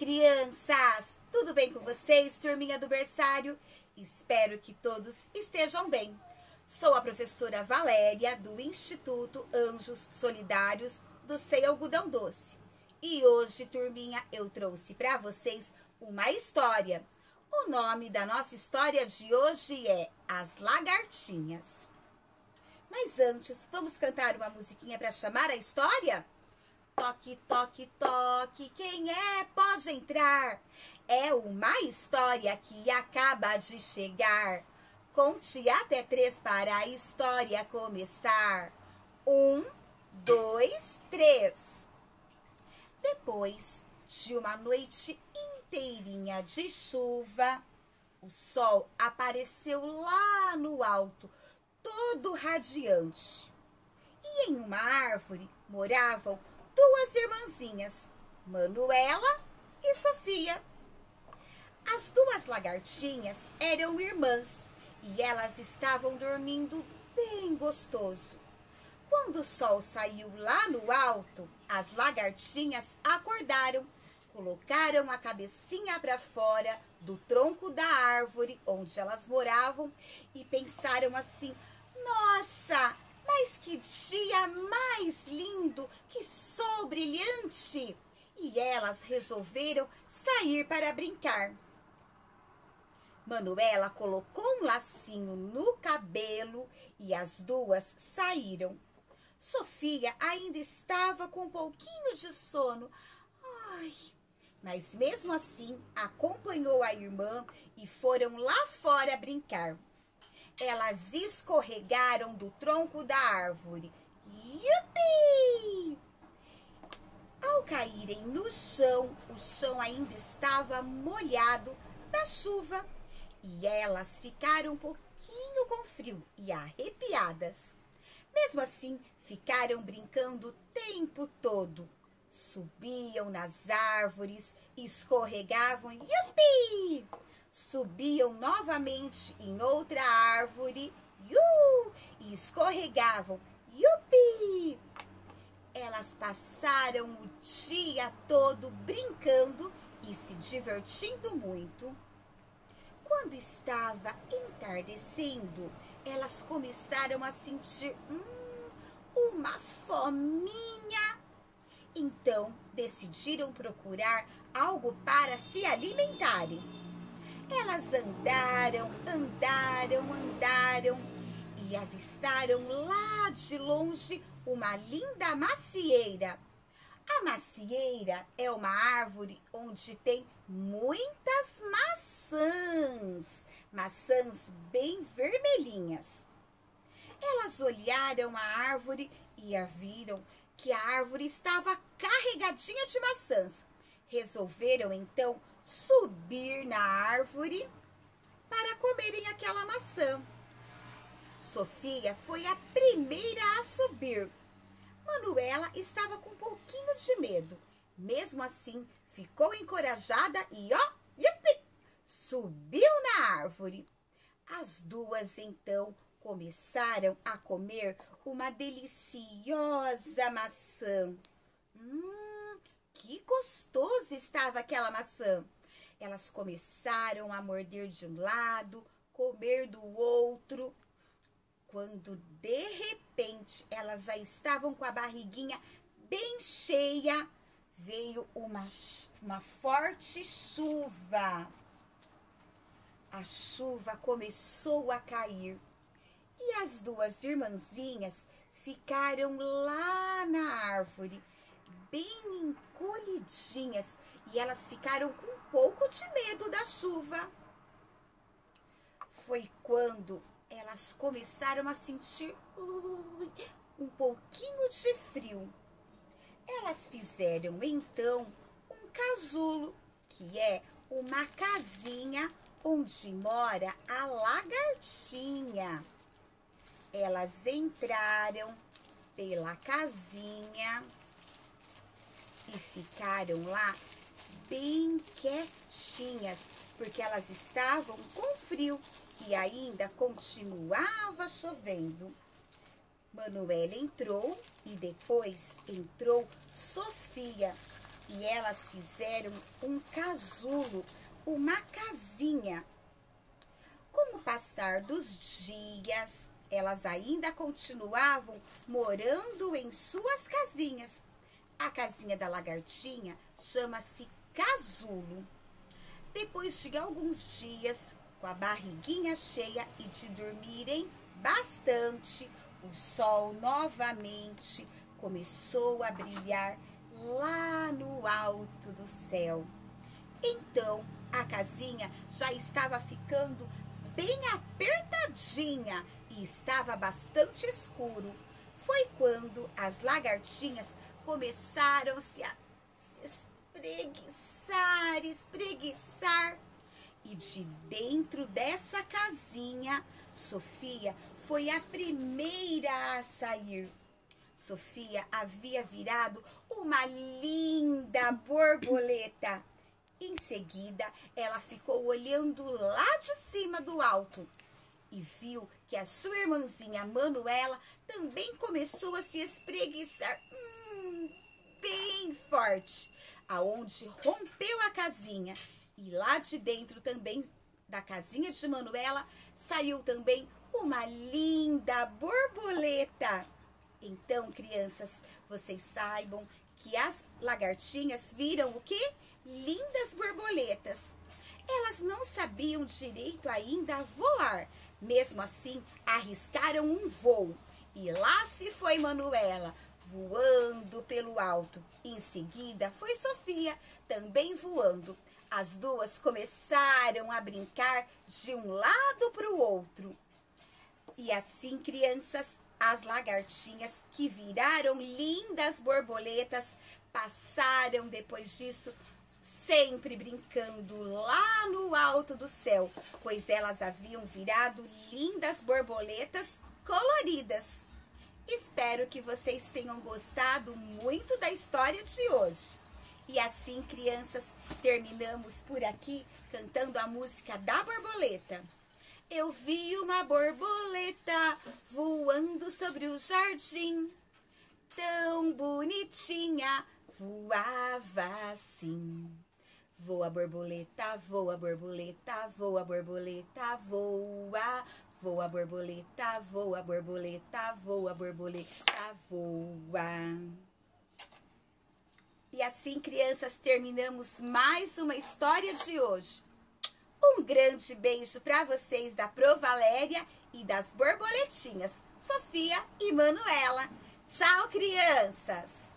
crianças! Tudo bem com vocês, turminha do berçário? Espero que todos estejam bem. Sou a professora Valéria, do Instituto Anjos Solidários do Sei Algodão Doce. E hoje, turminha, eu trouxe para vocês uma história. O nome da nossa história de hoje é As Lagartinhas. Mas antes, vamos cantar uma musiquinha para chamar a história? Toque, toque, toque, quem é pode entrar. É uma história que acaba de chegar. Conte até três para a história começar. Um, dois, três. Depois de uma noite inteirinha de chuva, o sol apareceu lá no alto, todo radiante. E em uma árvore moravam duas irmãzinhas, Manuela e Sofia. As duas lagartinhas eram irmãs e elas estavam dormindo bem gostoso. Quando o sol saiu lá no alto, as lagartinhas acordaram, colocaram a cabecinha para fora do tronco da árvore onde elas moravam e pensaram assim: Nossa, mas que dia mais lindo, que sol brilhante! E elas resolveram sair para brincar. Manuela colocou um lacinho no cabelo e as duas saíram. Sofia ainda estava com um pouquinho de sono. Ai, mas mesmo assim acompanhou a irmã e foram lá fora brincar elas escorregaram do tronco da árvore. Yupi! Ao caírem no chão, o chão ainda estava molhado da chuva e elas ficaram um pouquinho com frio e arrepiadas. Mesmo assim, ficaram brincando o tempo todo. Subiam nas árvores, escorregavam, yupi! Subiam novamente em outra árvore iu, e escorregavam. Yupi! Elas passaram o dia todo brincando e se divertindo muito. Quando estava entardecendo, elas começaram a sentir hum, uma fominha. Então decidiram procurar algo para se alimentarem. Elas andaram, andaram, andaram e avistaram lá de longe uma linda macieira. A macieira é uma árvore onde tem muitas maçãs, maçãs bem vermelhinhas. Elas olharam a árvore e a viram que a árvore estava carregadinha de maçãs. Resolveram então subir na árvore para comerem aquela maçã. Sofia foi a primeira a subir. Manuela estava com um pouquinho de medo. Mesmo assim, ficou encorajada e ó, yupi, subiu na árvore. As duas então começaram a comer uma deliciosa maçã. Hum, estava aquela maçã! Elas começaram a morder de um lado, comer do outro, quando de repente elas já estavam com a barriguinha bem cheia, veio uma, uma forte chuva. A chuva começou a cair e as duas irmãzinhas ficaram lá na árvore, bem encolhidinhas, e elas ficaram com um pouco de medo da chuva. Foi quando elas começaram a sentir uh, um pouquinho de frio. Elas fizeram então um casulo, que é uma casinha onde mora a lagartinha. Elas entraram pela casinha e ficaram lá bem quietinhas, porque elas estavam com frio e ainda continuava chovendo. Manuela entrou e depois entrou Sofia. e elas fizeram um casulo, uma casinha. Com o passar dos dias, elas ainda continuavam morando em suas casinhas. A casinha da lagartinha chama-se casulo. Depois de alguns dias, com a barriguinha cheia e de dormirem bastante, o sol novamente começou a brilhar lá no alto do céu. Então a casinha já estava ficando bem apertadinha e estava bastante escuro. Foi quando as lagartinhas começaram -se a espreguiçar, espreguiçar. E de dentro dessa casinha, Sofia foi a primeira a sair. Sofia havia virado uma linda borboleta. Em seguida, ela ficou olhando lá de cima do alto e viu que a sua irmãzinha Manuela também começou a se espreguiçar hum, bem aonde rompeu a casinha. E lá de dentro também da casinha de Manuela saiu também uma linda borboleta. Então, crianças, vocês saibam que as lagartinhas viram o que? Lindas borboletas. Elas não sabiam direito ainda voar. Mesmo assim, arriscaram um voo. E lá se foi Manuela, voando pelo alto. Em seguida, foi Sofia, também voando. As duas começaram a brincar de um lado para o outro. E assim, crianças, as lagartinhas que viraram lindas borboletas passaram depois disso sempre brincando lá no alto do céu, pois elas haviam virado lindas borboletas coloridas. Espero que vocês tenham gostado muito da história de hoje. E assim, crianças, terminamos por aqui cantando a música da borboleta. Eu vi uma borboleta voando sobre o jardim, tão bonitinha, voava assim. Voa borboleta, voa borboleta, voa borboleta, voa. Voa borboleta, voa borboleta, voa borboleta, voa. E assim, crianças, terminamos mais uma história de hoje. Um grande beijo para vocês da Pro Valéria e das borboletinhas, Sofia e Manuela. Tchau, crianças!